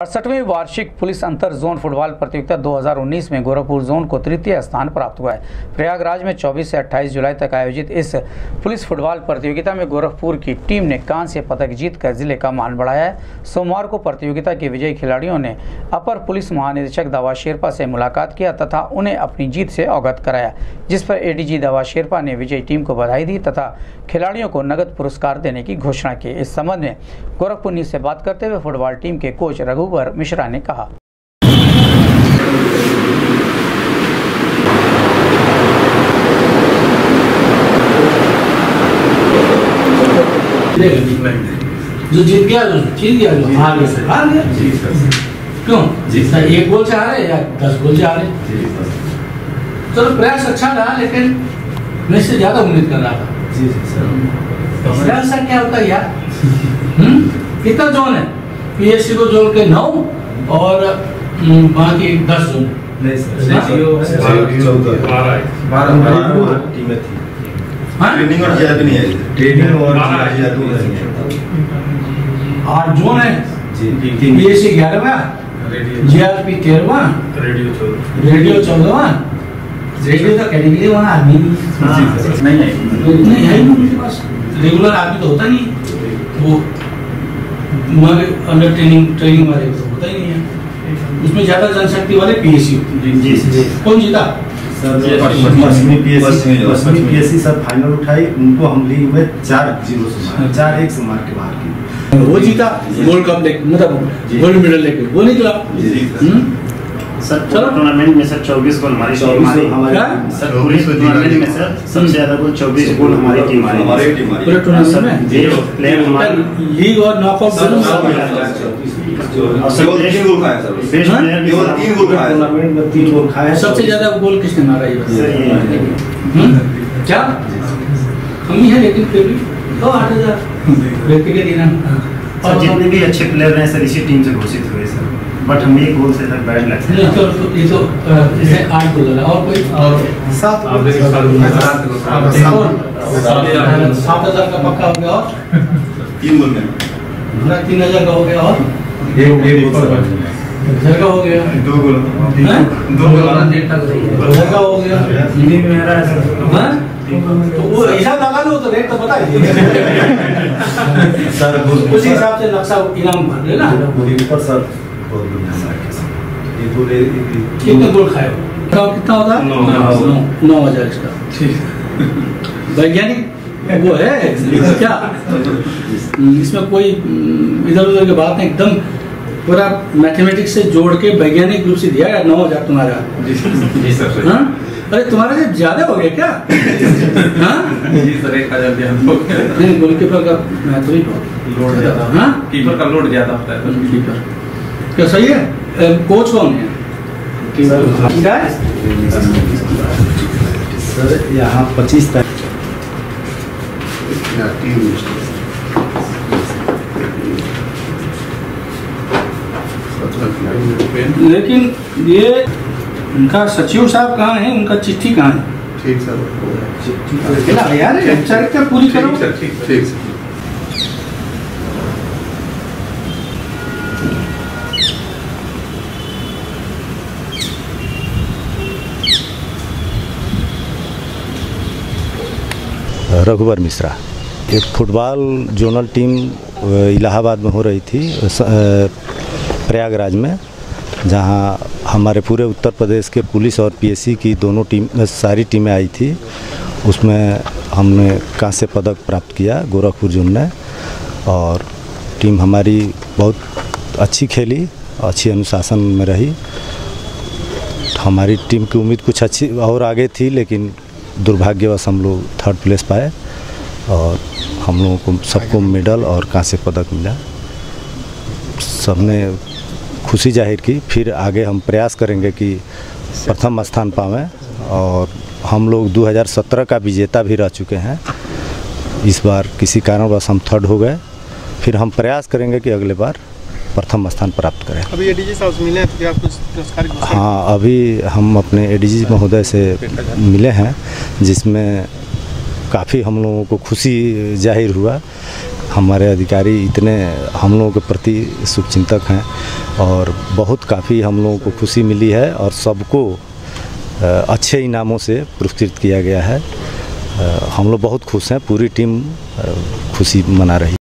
अड़सठवीं वार्षिक पुलिस अंतर zone football प्रतियोगिता 2019 में गोरखपुर जोन को तृतीय स्थान प्राप्त हुआ है। प्रयागराज में 24 से 28 जुलाई तक आयोजित इस पुलिस फुटबॉल प्रतियोगिता में गोरखपुर की टीम ने कांस्य पदक जीतकर ज़िले का मान बढ़ाया है। सोमवार को प्रतियोगिता के विजयी खिलाड़ियों ने अपर पुलिस महानिदेशक दावा शेरपा से मुलाकात किया तथा उन्हें अपनी जीत से अवगत कराया, जिस पर एडीजी दावा शेरपा ने विजयी टीम को बधाई दी तथा खिलाड़ियों को नगद पुरस्कार देने की घोषणा की। इस संबंध में गोरखपुर न्यूज़ से बात करते हुए फुटबॉल टीम के कोच रघुवर मिश्रा ने कहा। जो जीत गया जो जीत गया जो हार गया सर। हार गया? जी सर। क्यों? जी सर। एक गोल से हारे या दस गोल से हारे? जी सर। चलो प्रयास अच्छा रहा लेकिन मैं इससे ज़्यादा उम्मीद कर रहा था। जी सर। प्रयास क्या होता है यार? हम्म? कितना जोन है? पीएससी को जोन के नौ और हम्म, बाकी दस जोन नहीं सर हाँ? है? हाँ? ट्रेनिंग और जीआरपी नहीं आई ट्रेनिंग और आठ जोन है। जी तीन पीएससी ग्यारहवा जीआरपी तेरहवा। रेडियो रेडियो चौदहवा। रेडियो तो कैटेगरी वहाँ आदमी नहीं नहीं नहीं। नहीं है ही रेगुलर आदमी तो होता नहीं। वो हमारे अंडर ट्रेनिंग ट्रेनिंग वाले तो होता ही नहीं है। उसमें ज़्यादा जनशक्ति वाले पीएससी होते जी जी कौन जीता? सर फाइनल उठाई उनको हम लीग हुए चार ज़ीरो से चार एक से मार के बाहर की। वो जीता गोल्ड कप लेके मतलब गोल्ड मेडल लेके। वो निकला सर। हम्म? टूर्नामेंट में सर 24 गोल हमारी टीम चौबीस मारी सर पूरे टूर्नामेंट में सर सबसे ज़्यादा गोल 24 गोल हमारी टीम मारी हमारी टीम मारी पूरे टूर्नामेंट में? जी प्लेयर हमारे लीग और नॉकआउट दोनों सब मिला। है। और सर केवल तीन गोल खाए सर बेस्ट हाँ? प्लेयर केवल तीन गोल खाए टूर्नामेंट में तीन गोल खाए सबसे ज़्यादा गोल किसने मारा ये सर हम्म? क्या? हम ही है लेकिन फिर भी। दो आठ हज़ार। व्यक्तिगत इनाम सर जितने भी अच्छे प्लेयर हैं सर इसी टीम से घोषित बट हम एक गोल से सर बैड लगते नहीं हैं तो तो- ये तो जैसे आठ गोल डाला और कोई और सात आप देखो सात हज़ार का पक्का हो गया और तीन गोल में पूरा तीन हज़ार का हो गया और एक एक गोल हज़ार का हो गया। दो गोल हैं? दो गोल का हो गया। हिंदी में मेरा हैं? तो वो हिसाब लगा लो तो रेट तो बता दीजिए सर उसी हिसाब से नक्शा इनाम भर लेना। ऊपर सर ये गोल एक- कितने गोल खाए हो? कितना होता है नौ। हज़ार इसका वैज्ञानिक वो है क्या इसमें कोई इधर उधर की बात नहीं एकदम पूरा मैथमेटिक्स से जोड़ के वैज्ञानिक रूप से दिया है नौ हज़ार तुम्हारा जी सर हाँ? अरे तुम्हारे से ज़्यादा हो गया क्या हाँ? जी सर एक हज़ार दिया हम लोग नहीं गोलकीपर का महत्व ही बहुत लोड ज़्यादा हाँ? कीपर का लोड ज़्यादा होता है गोलकीपर क्या? सही है? कोच कौन है? क्या सर यहाँ पच्चीस तारीख। लेकिन ये उनका सचिव साहब कहाँ है? उनका चिट्ठी कहाँ है? ठीक सर यार ये औपचारिकता पूरी करो। ठीक ठीक सर रघुवर मिश्रा। एक फुटबॉल जोनल टीम इलाहाबाद में हो रही थी प्रयागराज में, जहाँ हमारे पूरे उत्तर प्रदेश के पुलिस और पीएससी की दोनों टीम सारी टीमें आई थी। उसमें हमने कांस्य पदक प्राप्त किया, गोरखपुर जोन ने और टीम हमारी बहुत अच्छी खेली, अच्छी अनुशासन में रही। हमारी टीम की उम्मीद कुछ अच्छी और आगे थी, लेकिन दुर्भाग्यवश हम लोग थर्ड प्लेस पाए और हम लोगों को सबको मेडल और कांस्य पदक मिला। सबने खुशी ज़ाहिर की। फिर आगे हम प्रयास करेंगे कि प्रथम स्थान पावें और हम लोग 2017 का विजेता भी रह चुके हैं। इस बार किसी कारणवश हम थर्ड हो गए। फिर हम प्रयास करेंगे कि अगले बार प्रथम स्थान प्राप्त करें। अभी एडीजी साहब से मिले हैं तो कुछ पुरस्कार हाँ अभी हम अपने एडीजी महोदय से मिले हैं जिसमें काफ़ी हम लोगों को खुशी ज़ाहिर हुआ। हमारे अधिकारी इतने हम लोगों के प्रति शुभचिंतक हैं और बहुत काफ़ी हम लोगों को खुशी मिली है और सबको अच्छे इनामों से पुरस्कृत किया गया है। हम लोग बहुत खुश हैं पूरी टीम खुशी मना रही